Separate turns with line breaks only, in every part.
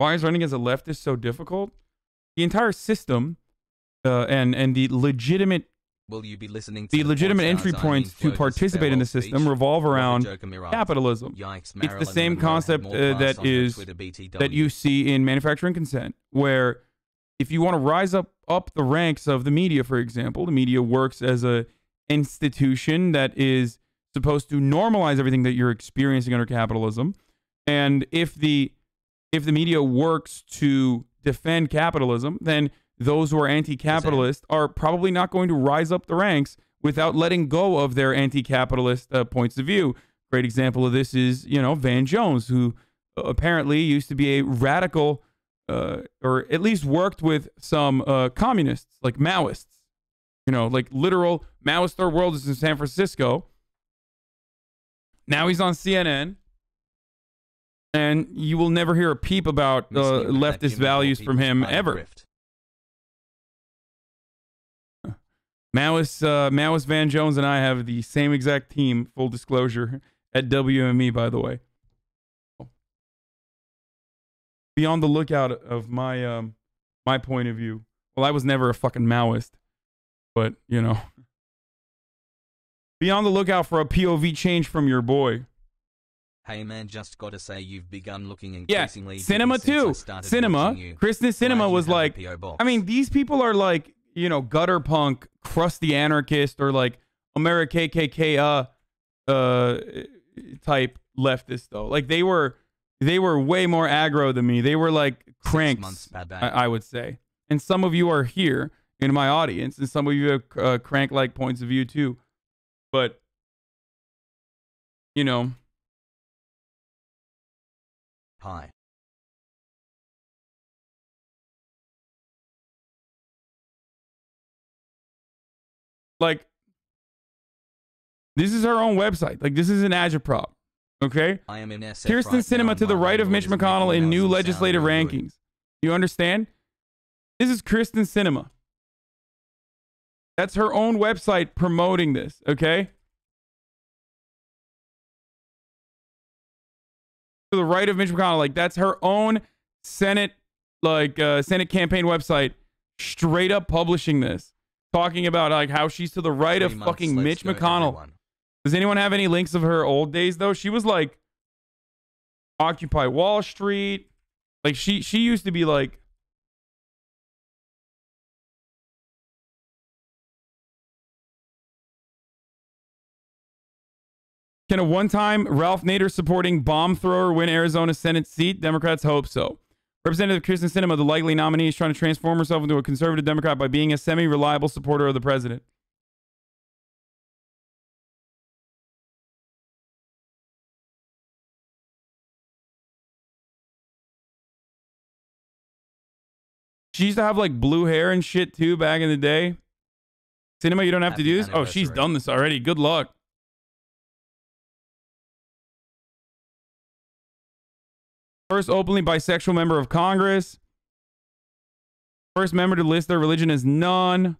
Why is running as a leftist so difficult? The entire system uh, and and the legitimate
Will you be listening to
the legitimate entry points to participate in the system revolve around capitalism.
Yikes,
It's the same concept uh, that is that you see in manufacturing consent, where if you want to rise up up the ranks of the media, for example, the media works as a institution that is supposed to normalize everything that you're experiencing under capitalism, and if the if the media works to defend capitalism, then those who are anti-capitalist are probably not going to rise up the ranks without letting go of their anti-capitalist uh, points of view. Great example of this is, you know, Van Jones, who uh, apparently used to be a radical, uh, or at least worked with some uh, communists, like Maoists. You know, like literal Maoist third world is in San Francisco. Now he's on CNN, and you will never hear a peep about uh,
you with that
leftist values from him ever. Maoist, uh, Maoist Van Jones and I have the same exact team. Full disclosure at WME, by the way. Be on the lookout of my um my point of view. Well, I was never a fucking Maoist, but you know. Be on the lookout for a POV change from your boy.
Hey man, just gotta say you've begun looking
Yeah,
increasingly ditty
cinema too.
Sinema.
Kristen
Sinema
was like, I mean, these people are like, you know, gutter punk, crusty anarchist, or like America KKK uh, uh, type leftist though. Like they were, they were way more aggro than me. They were like cranks,
months.
I, I would say. And some of you are here in my audience, and some of you have uh, crank-like points of view too. But you know,
Hi.
like this is her own website. Like this is an agitprop. Okay.
I am in SF
Kyrsten
right Sinema
to the right of Mitch McConnell in new legislative rankings. You understand? This is Kristen Sinema. That's her own website promoting this, okay? To the right of Mitch McConnell, like that's her own Senate, like uh, Senate campaign website, straight up publishing this, talking about like how she's to the right of fucking Mitch McConnell.
everyone.
Does anyone have any links of her old days though? She was like Occupy Wall Street. Like she she used to be like Can a one-time Ralph Nader supporting bomb thrower win Arizona Senate seat? Democrats hope so. Representative Kristen Sinema, the likely nominee, is trying to transform herself into a conservative Democrat by being a semi-reliable supporter of the president. She used to have like blue hair and shit too back in the day. Sinema, you don't have to do this. Oh, she's done this already. Good luck. First openly bisexual member of Congress. First member to list their religion as none.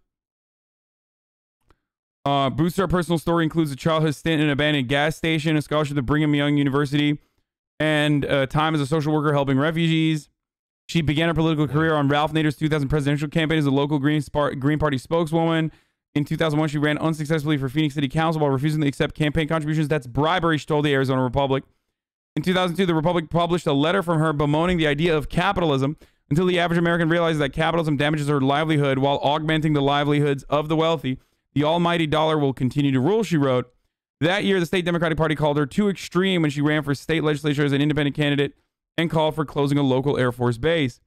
Uh, Booster personal story includes a childhood stint in an abandoned gas station, a scholarship to Brigham Young University, and uh, time as a social worker helping refugees. She began her political career on Ralph Nader's 2000 presidential campaign as a local Green, Spar- Green Party spokeswoman. In 2001, she ran unsuccessfully for Phoenix City Council while refusing to accept campaign contributions. That's bribery, she told the Arizona Republic. In 2002, the Republic published a letter from her bemoaning the idea of capitalism until the average American realizes that capitalism damages her livelihood while augmenting the livelihoods of the wealthy. The almighty dollar will continue to rule, she wrote. That year, the state Democratic Party called her too extreme when she ran for state legislature as an independent candidate and called for closing a local Air Force base.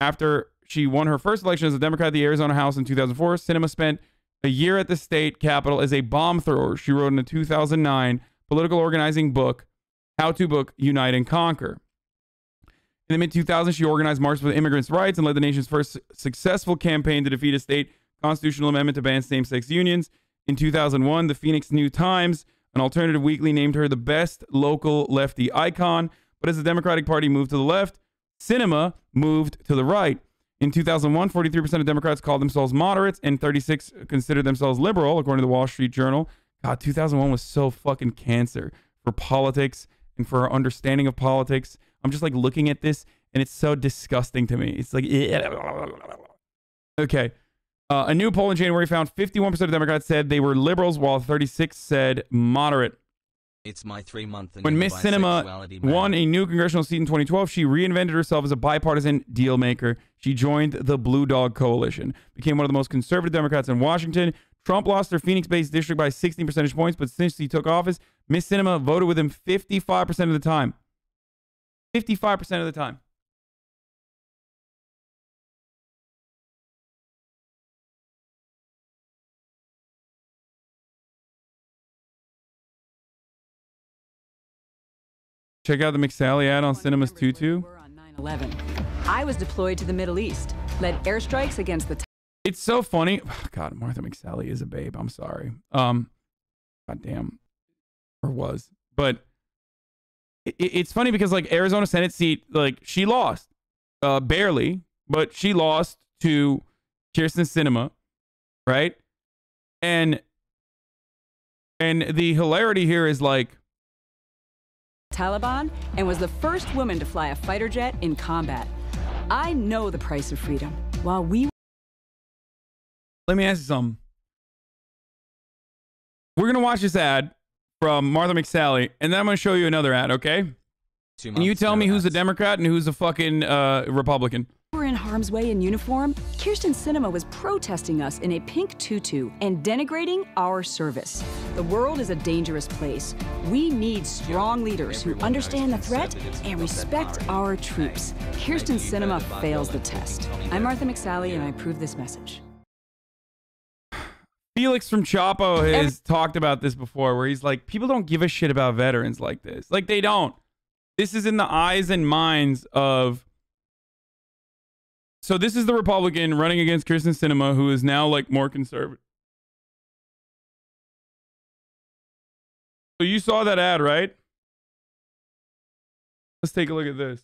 After she won her first election as a Democrat at the Arizona House in 2004, Sinema spent a year at the state capitol as a bomb thrower. She wrote in a 2009 political organizing book, How to Book Unite and Conquer. In the mid 2000s, she organized marches for immigrants' rights and led the nation's first successful campaign to defeat a state constitutional amendment to ban same sex unions. In 2001, the Phoenix New Times, an alternative weekly, named her the best local lefty icon. But as the Democratic Party moved to the left, Sinema moved to the right. In 2001, 43% of Democrats called themselves moderates and 36 considered themselves liberal, according to the Wall Street Journal. God, 2001 was so fucking cancer for politics and for our understanding of politics. I'm just like looking at this and it's so disgusting to me. It's like, okay. Uh, a new poll in January found 51% of Democrats said they were liberals, while 36 said moderate.
It's my three month.
When Miss Sinema won a new congressional seat in 2012, she reinvented herself as a bipartisan deal maker. She joined the Blue Dog Coalition, became one of the most conservative Democrats in Washington. Trump lost their Phoenix based district by 16 percentage points, but since he took office, Miss Sinema voted with him 55% of the time. 55% of the time. Check out the McSally ad on Sinemas Tutu.
I was deployed to the Middle East, led airstrikes against the.
It's so funny. God, Martha McSally is a babe. I'm sorry. Um, God damn, or was, but it, it's funny because like Arizona Senate seat, like she lost, uh, barely, but she lost to Kyrsten Sinema, right? And and the hilarity here is like
Taliban and was the first woman to fly a fighter jet in combat. I know the price of freedom. While we
Let me ask you something. We're gonna watch this ad from Martha McSally, and then I'm gonna show you another ad, okay? And you tell me who's a Democrat and who's a fucking uh, Republican
were in harm's way in uniform, Kyrsten Sinema was protesting us in a pink tutu and denigrating our service. The world is a dangerous place. We need strong leaders who understand the threat and respect our troops. Kyrsten Sinema fails the test. I'm Martha McSally, and I approve this message.
Felix from Chapo has talked about this before, where he's like, people don't give a shit about veterans like this. Like, they don't. This is in the eyes and minds of so this is the Republican running against Kyrsten Sinema, who is now like more conservative. So you saw that ad, right? Let's take a look at this.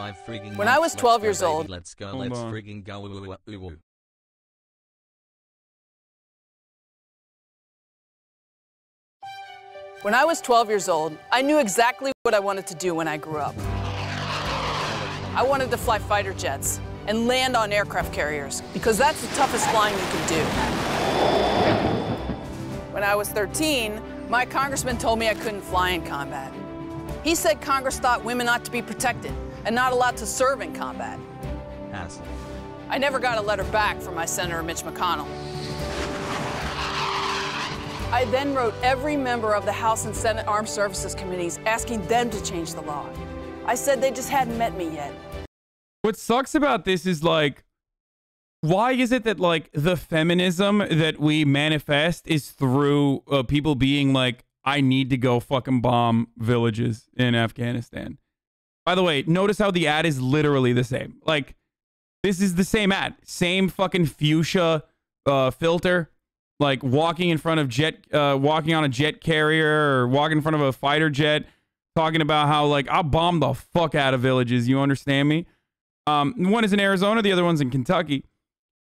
Five frigging
When I was 12 years old.
Let's go, let's frigging go.
When I was 12 years old, I knew exactly what I wanted to do when I grew up. I wanted to fly fighter jets and land on aircraft carriers because that's the toughest flying you can do. When I was 13, my congressman told me I couldn't fly in combat. He said Congress thought women ought to be protected and not allowed to serve in combat.
Asshole.
I never got a letter back from my Senator Mitch McConnell. I then wrote every member of the House and Senate Armed Services Committees asking them to change the law. I said they just hadn't met me yet.
What sucks about this is like, why is it that like the feminism that we manifest is through uh, people being like, I need to go fucking bomb villages in Afghanistan? By the way, notice how the ad is literally the same. Like, this is the same ad, same fucking fuchsia uh, filter. Like walking in front of jet, uh, walking on a jet carrier or walking in front of a fighter jet, talking about how like I'll bomb the fuck out of villages. You understand me? Um, one is in Arizona, the other one's in Kentucky.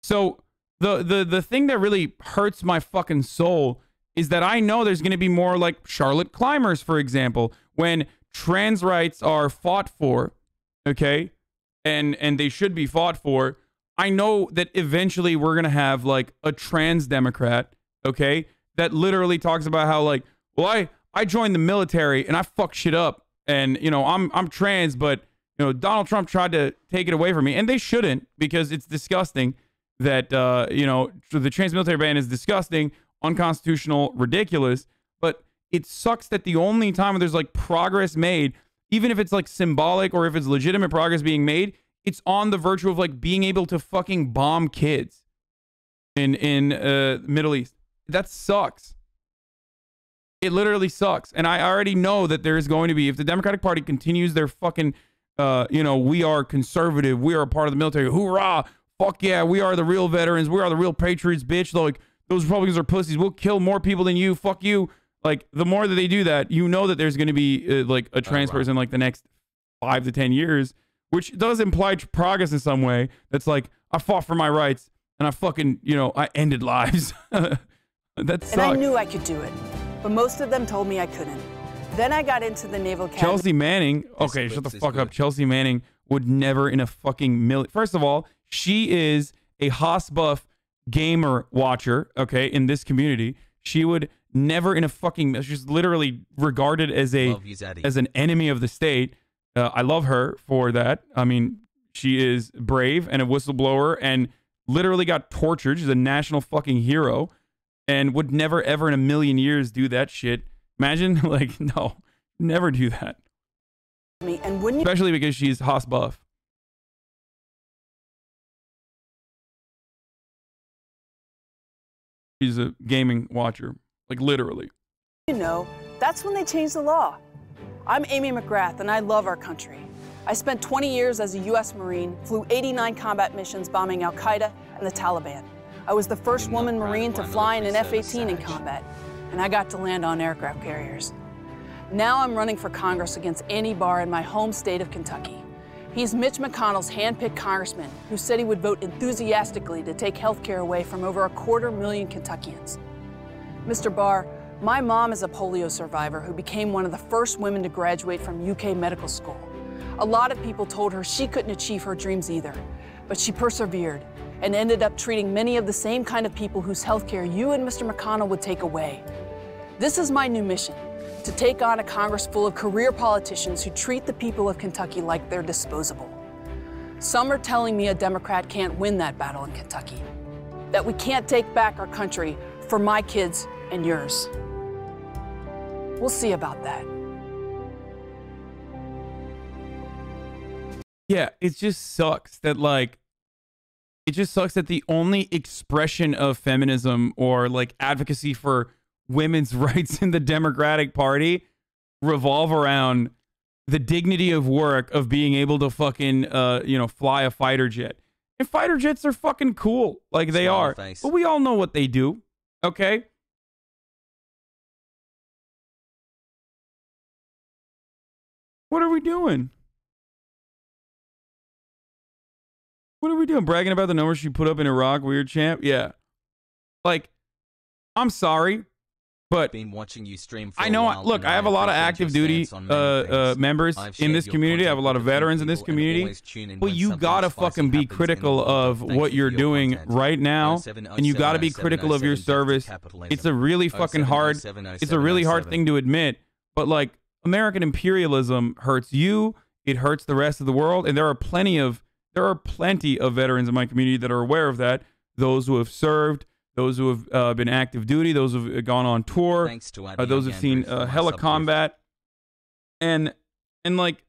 So the the the thing that really hurts my fucking soul is that I know there's going to be more like Charlotte Clymers, for example, when trans rights are fought for, okay, and and they should be fought for. I know that eventually we're gonna have like a trans Democrat, okay, that literally talks about how like, well, I I joined the military and I fucked shit up, and you know I'm I'm trans, but you know Donald Trump tried to take it away from me, and they shouldn't because it's disgusting that uh, you know the trans military ban is disgusting, unconstitutional, ridiculous, it sucks that the only time there's like progress made, even if it's like symbolic or if it's legitimate progress being made, it's on the virtue of like being able to fucking bomb kids in in uh Middle East. That sucks. It literally sucks. And I already know that there is going to be if the Democratic Party continues their fucking uh you know, we are conservative, we are a part of the military. Hoorah! Fuck yeah, we are the real veterans, we are the real patriots, bitch. Like those Republicans are pussies. We'll kill more people than you. Fuck you like the more that they do that, you know that there's going to be uh, like a trans oh, wow. person like the next five to ten years which does imply progress in some way. That's like I fought for my rights and I fucking you know I ended lives. that sucks.
And I knew I could do it, but most of them told me I couldn't. Then I got into the Naval Academy.
Chelsea Manning. Okay,
This
shut the
clip is
fuck up.
good.
Chelsea Manning would never in a fucking million. First of all, she is a Haas buff gamer watcher. Okay, in this community, she would never in a fucking. She's literally regarded as a
you,
as an enemy of the state. Uh, I love her for that. I mean, she is brave and a whistleblower and literally got tortured. She's a national fucking hero and would never, ever in a million years do that shit. Imagine, like, no, never do that.
and wouldn't you
Especially because she's Haas buff. She's a gaming watcher, like literally.
You know, that's when they changed the law. I'm Amy McGrath, and I love our country. I spent 20 years as a U.S. Marine, flew 89 combat missions bombing Al Qaeda and the Taliban. I was the first
You're
woman
proud
Marine to fly in an F 18 in combat, and I got to land on aircraft carriers. Now I'm running for Congress against Andy Barr in my home state of Kentucky. He's Mitch McConnell's handpicked congressman who said he would vote enthusiastically to take health care away from over a quarter million Kentuckians. Mr. Barr, my mom is a polio survivor who became one of the first women to graduate from UK medical school. A lot of people told her she couldn't achieve her dreams either, but she persevered and ended up treating many of the same kind of people whose health care you and Mr. McConnell would take away. This is my new mission to take on a Congress full of career politicians who treat the people of Kentucky like they're disposable. Some are telling me a Democrat can't win that battle in Kentucky, that we can't take back our country for my kids and yours. We'll see about that.
Yeah, it just sucks that like it just sucks that the only expression of feminism or like advocacy for women's rights in the Democratic Party revolve around the dignity of work of being able to fucking uh you know fly a fighter jet. And fighter jets are fucking cool. Like they
Smile
are.
face.
But we all know what they do. Okay? What are we doing? What are we doing? Bragging about the numbers she put up in Iraq, weird champ? Yeah. Like, I'm sorry, but
Been watching you stream for
I know.
while,
Look, I have a lot of active duty uh, uh, members in this community. I have a lot of
with a few
veterans in this community. But you gotta fucking be critical of what
you
you're doing
content.
right now, and you got to be critical of your service. It's a really fucking hard. It's a really hard thing to admit, but like American imperialism hurts you. It hurts the rest of the world, and there are plenty of there are plenty of veterans in my community that are aware of that. Those who have served, those who have uh, been active duty, those who have gone on tour,
Thanks to
uh, those who've seen uh, hella combat, and and like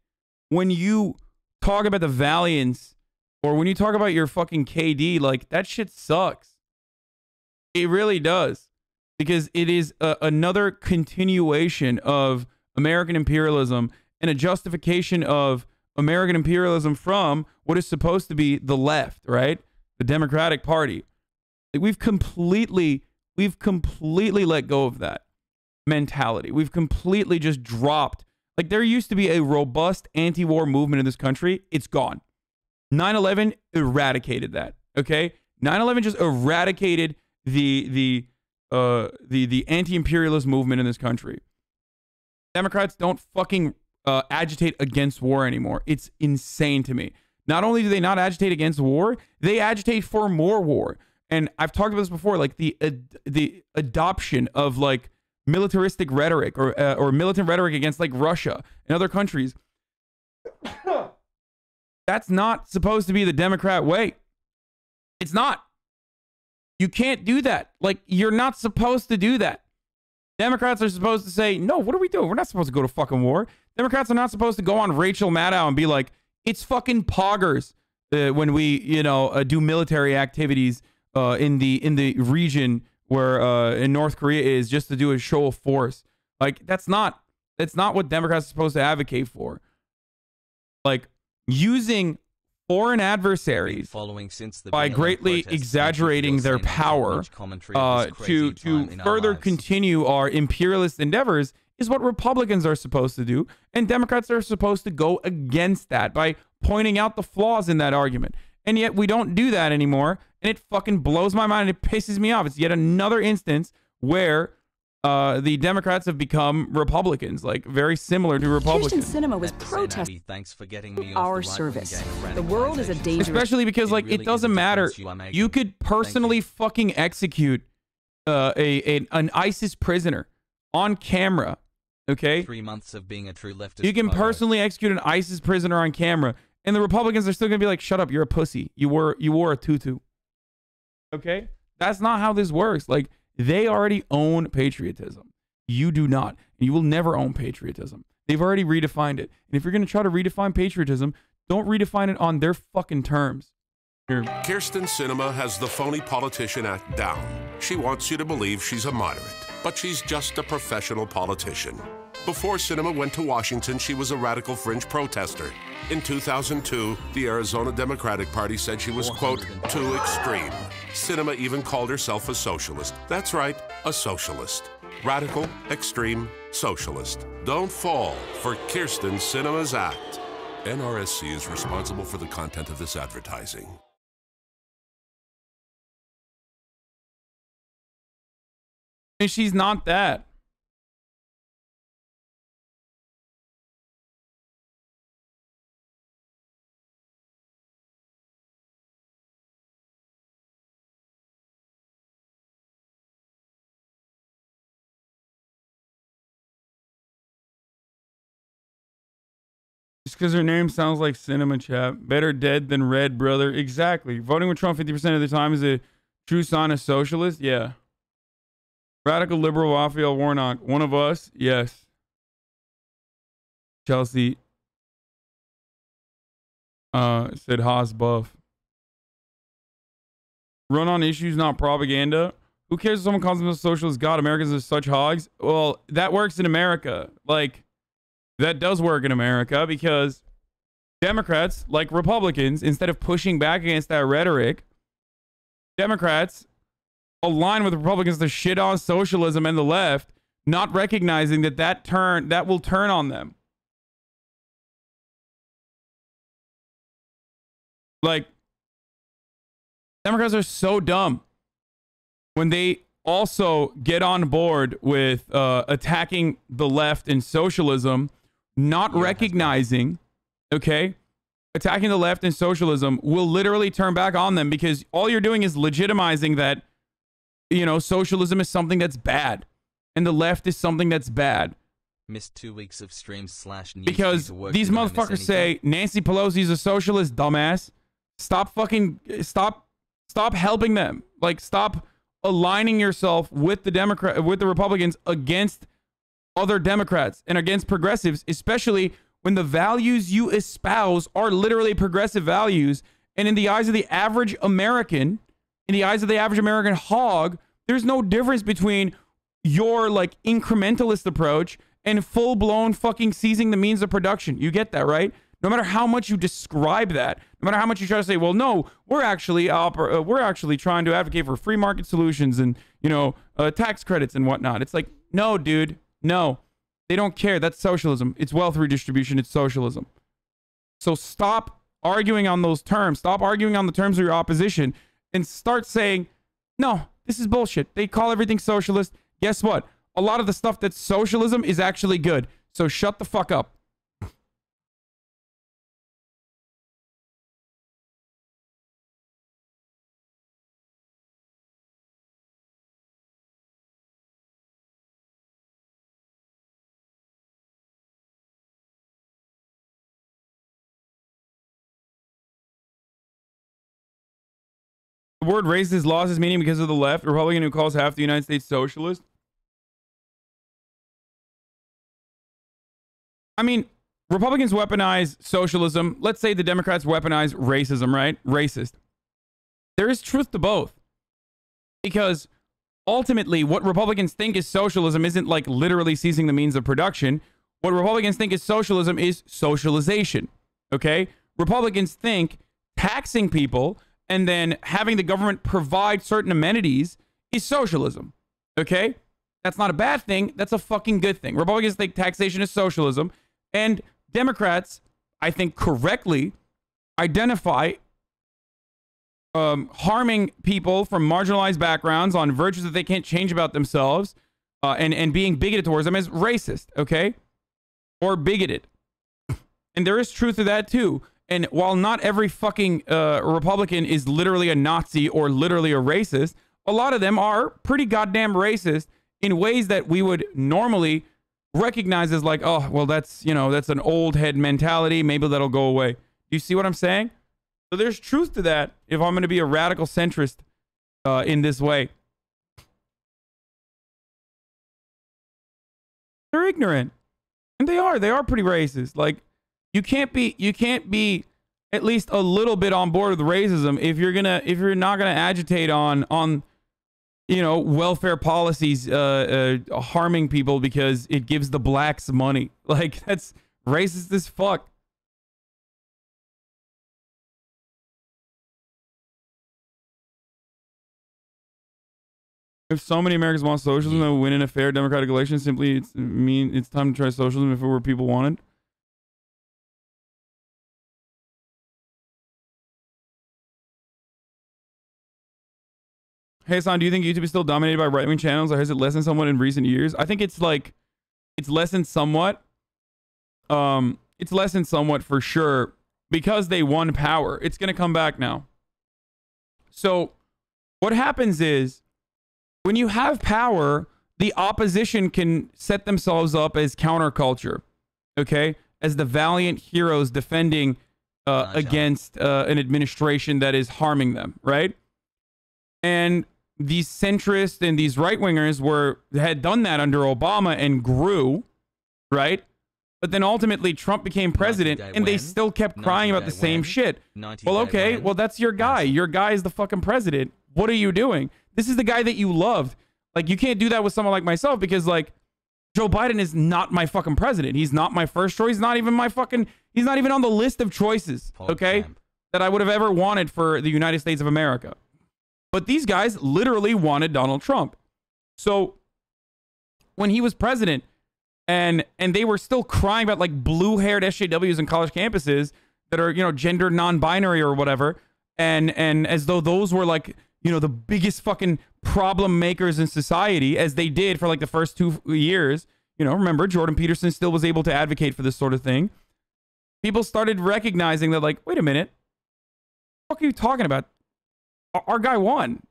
when you talk about the valiance or when you talk about your fucking KD, like that shit sucks. It really does because it is a, another continuation of American imperialism and a justification of American imperialism from what is supposed to be the left, right? The Democratic Party. Like we've completely, we've completely let go of that mentality. We've completely just dropped. Like there used to be a robust anti-war movement in this country. It's gone. 9/11 eradicated that. Okay? 9/11 just eradicated the the uh the the anti-imperialist movement in this country. Democrats don't fucking uh, agitate against war anymore. It's insane to me. Not only do they not agitate against war, they agitate for more war. And I've talked about this before, like the ad- the adoption of like militaristic rhetoric or uh, or militant rhetoric against like Russia and other countries. That's not supposed to be the Democrat way. It's not. You can't do that. Like you're not supposed to do that. Democrats are supposed to say, no, what are we doing? We're not supposed to go to fucking war. Democrats are not supposed to go on Rachel Maddow and be like, it's fucking poggers uh, when we, you know, uh, do military activities uh, in the in the region where uh, in North Korea is just to do a show of force. Like that's not that's not what Democrats are supposed to advocate for. Like using foreign adversaries
following since the
by greatly
protests. Thank you for
exaggerating their power uh, to to
our
further continue our imperialist endeavors is what Republicans are supposed to do, and Democrats are supposed to go against that by pointing out the flaws in that argument. And yet we don't do that anymore. And it fucking blows my mind. It pisses me off. It's yet another instance where uh, the Democrats have become Republicans, like very similar to
Kyrsten
Republicans.
Sinema was
At
protesting
thanks for getting me
our
the
service. The world is a
radicalization.
dangerous
Especially because
It
like
really
it
is a
doesn't matter.
you.
You could personally fucking execute uh, a, a an ISIS prisoner on camera. Okay,
Three months of being a true leftist.
you can
photo.
personally execute an ISIS prisoner on camera, and the Republicans are still gonna be like, "Shut up, you're a pussy. You wore you wore a tutu." Okay, that's not how this works. Like they already own patriotism. You do not, and you will never own patriotism. They've already redefined it. And if you're gonna try to redefine patriotism, don't redefine it on their fucking terms. Here.
Kyrsten Sinema has the phony politician act down. She wants you to believe she's a moderate, but she's just a professional politician. Before Sinema went to Washington, she was a radical fringe protester. In 2002, the Arizona Democratic Party said she was, quote, too extreme. Sinema even called herself a socialist. That's right, a socialist. Radical, extreme, socialist. Don't fall for Kyrsten Sinema's act. NRSC is responsible for the content of this advertising.
She's not that. Because her name sounds like cinema chap. Better dead than red, brother. Exactly. Voting with Trump 50% of the time is a true sign of socialist? Yeah. Radical liberal Raphael Warnock. One of us? Yes. Chelsea uh, said Haas buff. Run on issues, not propaganda. Who cares if someone calls themselves socialist? God, Americans are such hogs. Well, that works in America. Like, that does work in America because Democrats, like Republicans, instead of pushing back against that rhetoric, Democrats align with Republicans to shit on socialism and the left, not recognizing that that turn that will turn on them. Like Democrats are so dumb when they also get on board with uh, attacking the left and socialism, not
Yeah,
recognizing, okay, attacking the left and socialism will literally turn back on them because all you're doing is legitimizing that, you know, socialism is something that's bad and the left is something that's bad
Missed two weeks of streams slash news
because
due to work.
these
Did I miss
motherfuckers say Nancy Pelosi's a socialist, dumbass. Stop fucking stop stop helping them. Like stop aligning yourself with the Democrat with the Republicans against other Democrats and against progressives, especially when the values you espouse are literally progressive values. And in the eyes of the average American, in the eyes of the average American hog, there's no difference between your like incrementalist approach and full blown fucking seizing the means of production. You get that, right? No matter how much you describe that, no matter how much you try to say, well, no, we're actually oper- uh, we're actually trying to advocate for free market solutions and you know uh, tax credits and whatnot. It's like, no, dude, no, they don't care. That's socialism. It's wealth redistribution. It's socialism. So stop arguing on those terms. Stop arguing on the terms of your opposition and start saying, no, this is bullshit. They call everything socialist. Guess what? A lot of the stuff that's socialism is actually good. So shut the fuck up. The word racist lost its meaning because of the left. Republican who calls half the United States socialist. I mean, Republicans weaponize socialism. Let's say the Democrats weaponize racism, right? Racist. There is truth to both. Because ultimately, what Republicans think is socialism isn't like literally seizing the means of production. What Republicans think is socialism is socialization. Okay? Republicans think taxing people and then having the government provide certain amenities is socialism. Okay? That's not a bad thing. That's a fucking good thing. Republicans think taxation is socialism. And Democrats, I think correctly, identify um, harming people from marginalized backgrounds on virtues that they can't change about themselves uh, and, and being bigoted towards them as racist, okay? Or bigoted. And there is truth to that too. And while not every fucking uh, Republican is literally a Nazi or literally a racist, a lot of them are pretty goddamn racist in ways that we would normally recognize as like, oh, well, that's, you know, that's an old head mentality. Maybe that'll go away. Do you see what I'm saying? So there's truth to that if I'm going to be a radical centrist uh, in this way. They're ignorant. And they are. They are pretty racist. Like, you can't be you can't be at least a little bit on board with racism if you're gonna if you're not gonna agitate on on you know welfare policies uh, uh harming people because it gives the blacks money like that's racist as fuck if so many Americans want socialism that win in a fair democratic election, simply it's mean it's time to try socialism if it were people wanted. Hey, Hasan, do you think YouTube is still dominated by right wing channels or has it lessened somewhat in recent years? I think it's like, it's lessened somewhat. Um, it's lessened somewhat for sure because they won power. It's going to come back now. So, what happens is when you have power, the opposition can set themselves up as counterculture, okay? As the valiant heroes defending uh, against uh, an administration that is harming them, right? And these centrists and these right wingers were had done that under Obama and grew, right? But then ultimately Trump became president and they still kept crying about the same shit. Well, okay, well that's your guy. Your guy is the fucking president. What are you doing? This is the guy that you loved. Like you can't do that with someone like myself because like Joe Biden is not my fucking president. He's not my first choice. He's not even my fucking he's not even on the list of choices, okay? That I would have ever wanted for the United States of America. But these guys literally wanted Donald Trump. So when he was president and and they were still crying about like blue-haired SJWs in college campuses that are, you know, gender non-binary or whatever, and and as though those were like, you know, the biggest fucking problem makers in society as they did for like the first 2 years. You know, remember Jordan Peterson still was able to advocate for this sort of thing. People started recognizing that like, wait a minute. What are you talking about? Our guy won,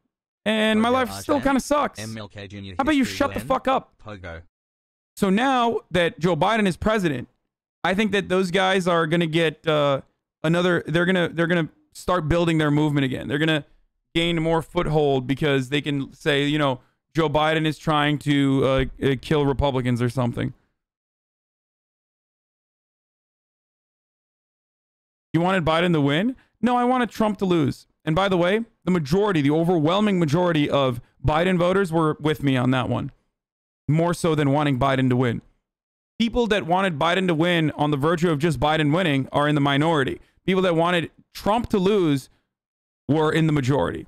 and Pogo my life still kind of sucks.
MLK Jr.
How about you shut the fuck up?
Pogo.
So now that Joe Biden is president, I think that those guys are gonna get uh, another. They're gonna they're gonna start building their movement again. They're gonna gain more foothold because they can say, you know, Joe Biden is trying to uh, uh, kill Republicans or something. You wanted Biden to win? No, I wanted Trump to lose. And by the way, the majority, the overwhelming majority of Biden voters were with me on that one, more so than wanting Biden to win. People that wanted Biden to win on the virtue of just Biden winning are in the minority. People that wanted Trump to lose were in the majority.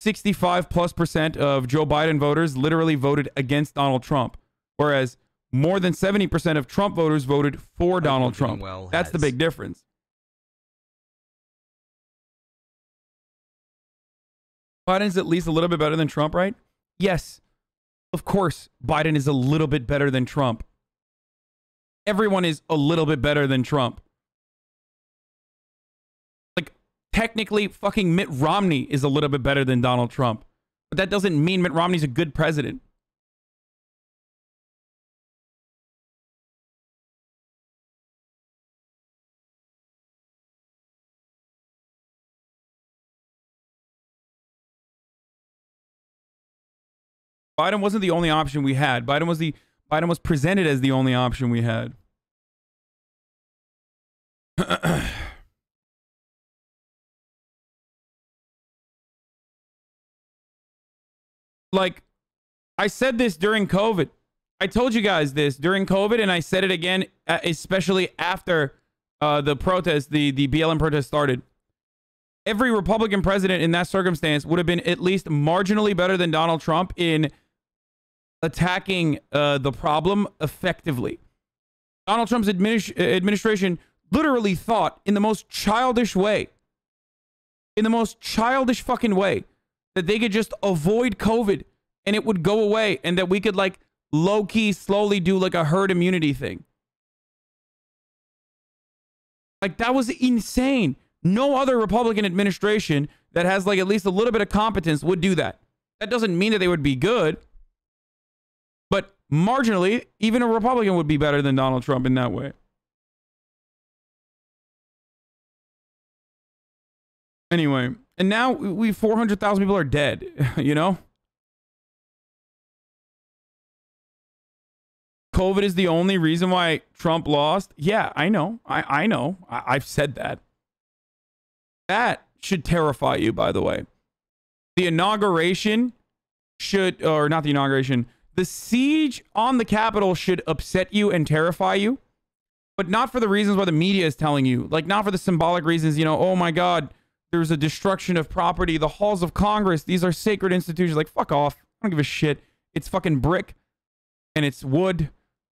65 plus percent of Joe Biden voters literally voted against Donald Trump, whereas more than 70% of Trump voters voted for Donald Trump.
Well
That's the big difference. Biden's at least a little bit better than Trump, right? Yes. Of course, Biden is a little bit better than Trump. Everyone is a little bit better than Trump. Like, technically, fucking Mitt Romney is a little bit better than Donald Trump. But that doesn't mean Mitt Romney's a good president. Biden wasn't the only option we had. Biden was the Biden was presented as the only option we had. like I said this during COVID. I told you guys this during COVID, and I said it again, uh, especially after uh, the protest, the the BLM protest started. Every Republican president in that circumstance would have been at least marginally better than Donald Trump in attacking uh, the problem effectively. Donald Trump's administ- administration literally thought in the most childish way, in the most childish fucking way, that they could just avoid COVID and it would go away and that we could like low key slowly do like a herd immunity thing. Like that was insane. No other Republican administration that has like at least a little bit of competence would do that. That doesn't mean that they would be good, but marginally, even a Republican would be better than Donald Trump in that way. Anyway, and now we 400,000 people are dead, you know? COVID is the only reason why Trump lost. Yeah, I know. I, I know. I, I've said that. That should terrify you, by the way. The inauguration should, or not the inauguration, the siege on the Capitol should upset you and terrify you, but not for the reasons why the media is telling you. Like, not for the symbolic reasons, you know, oh my God, there's a destruction of property, the halls of Congress, these are sacred institutions. Like, fuck off. I don't give a shit. It's fucking brick and it's wood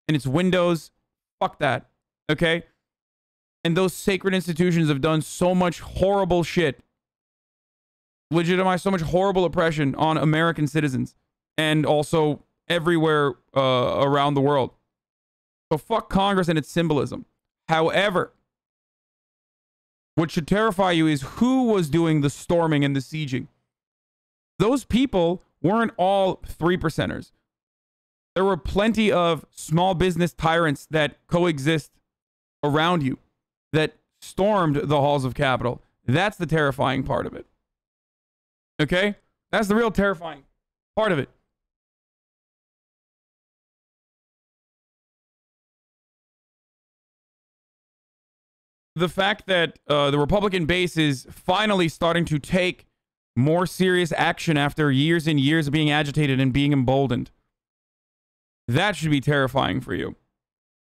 and it's windows. Fuck that. Okay? And those sacred institutions have done so much horrible shit, legitimize so much horrible oppression on American citizens and also everywhere uh, around the world. So fuck Congress and its symbolism. However, what should terrify you is who was doing the storming and the sieging. Those people weren't all three percenters. There were plenty of small business tyrants that coexist around you that stormed the halls of Capitol. That's the terrifying part of it. Okay? That's the real terrifying part of it. The fact that uh, the Republican base is finally starting to take more serious action after years and years of being agitated and being emboldened. That should be terrifying for you.